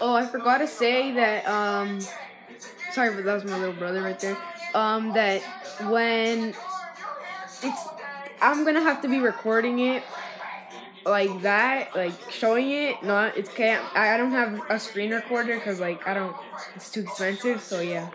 Oh, I forgot to say that. Um, sorry, but that was my little brother right there. Um, that when it's, I'm gonna have to be recording it like that, like showing it. Not, it's can't. I don't have a screen recorder because like I don't. It's too expensive. So yeah.